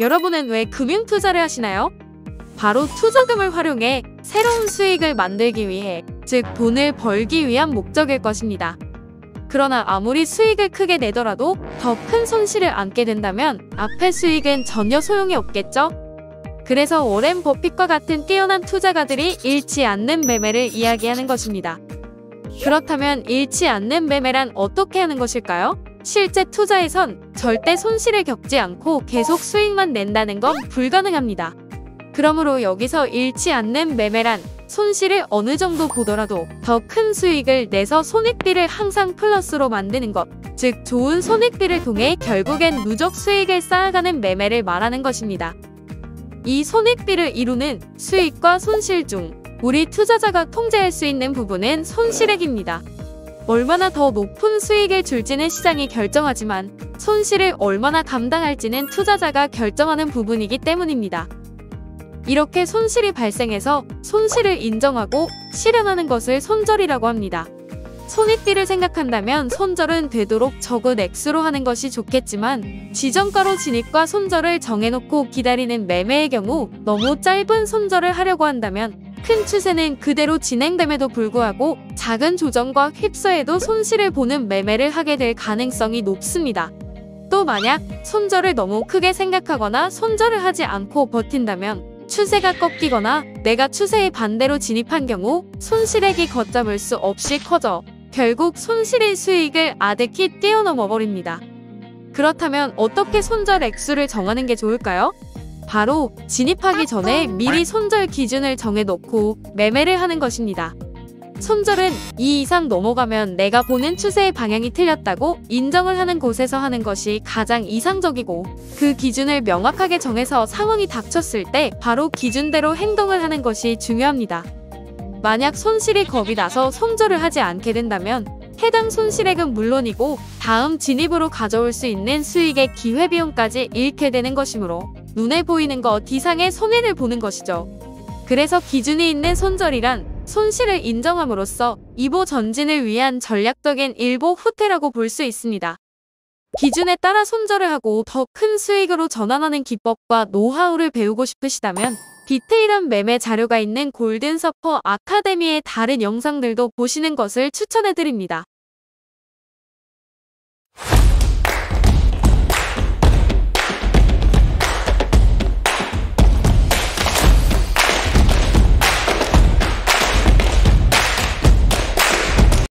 여러분은 왜 금융 투자를 하시나요? 바로 투자금을 활용해 새로운 수익을 만들기 위해, 즉 돈을 벌기 위한 목적일 것입니다. 그러나 아무리 수익을 크게 내더라도 더 큰 손실을 안게 된다면 앞의 수익은 전혀 소용이 없겠죠? 그래서 오렌 버핏과 같은 뛰어난 투자가들이 잃지 않는 매매를 이야기하는 것입니다. 그렇다면 잃지 않는 매매란 어떻게 하는 것일까요? 실제 투자에선 절대 손실을 겪지 않고 계속 수익만 낸다는 건 불가능합니다. 그러므로 여기서 잃지 않는 매매란 손실을 어느 정도 보더라도 더 큰 수익을 내서 손익비를 항상 플러스로 만드는 것, 즉 좋은 손익비를 통해 결국엔 누적 수익을 쌓아가는 매매를 말하는 것입니다. 이 손익비를 이루는 수익과 손실 중 우리 투자자가 통제할 수 있는 부분은 손실액입니다. 얼마나 더 높은 수익을 줄지는 시장이 결정하지만 손실을 얼마나 감당할지는 투자자가 결정하는 부분이기 때문입니다. 이렇게 손실이 발생해서 손실을 인정하고 실현하는 것을 손절이라고 합니다. 손익비를 생각한다면 손절은 되도록 적은 액수로 하는 것이 좋겠지만 지정가로 진입과 손절을 정해놓고 기다리는 매매의 경우 너무 짧은 손절을 하려고 한다면 큰 추세는 그대로 진행됨에도 불구하고 작은 조정과 휩싸에도 손실을 보는 매매를 하게 될 가능성이 높습니다. 또 만약 손절을 너무 크게 생각하거나 손절을 하지 않고 버틴다면 추세가 꺾이거나 내가 추세의 반대로 진입한 경우 손실액이 걷잡을 수 없이 커져 결국 손실의 수익을 아득히 뛰어넘어 버립니다. 그렇다면 어떻게 손절 액수를 정하는 게 좋을까요? 바로 진입하기 전에 미리 손절 기준을 정해놓고 매매를 하는 것입니다. 손절은 2 이상 넘어가면 내가 보는 추세의 방향이 틀렸다고 인정을 하는 곳에서 하는 것이 가장 이상적이고 그 기준을 명확하게 정해서 상황이 닥쳤을 때 바로 기준대로 행동을 하는 것이 중요합니다. 만약 손실이 겁이 나서 손절을 하지 않게 된다면 해당 손실액은 물론이고 다음 진입으로 가져올 수 있는 수익의 기회비용까지 잃게 되는 것이므로 눈에 보이는 것 이상의 손해를 보는 것이죠. 그래서 기준이 있는 손절이란 손실을 인정함으로써 이보 전진을 위한 전략적인 일보 후퇴라고 볼 수 있습니다. 기준에 따라 손절을 하고 더 큰 수익으로 전환하는 기법과 노하우를 배우고 싶으시다면 디테일한 매매 자료가 있는 골든서퍼 아카데미의 다른 영상들도 보시는 것을 추천해드립니다.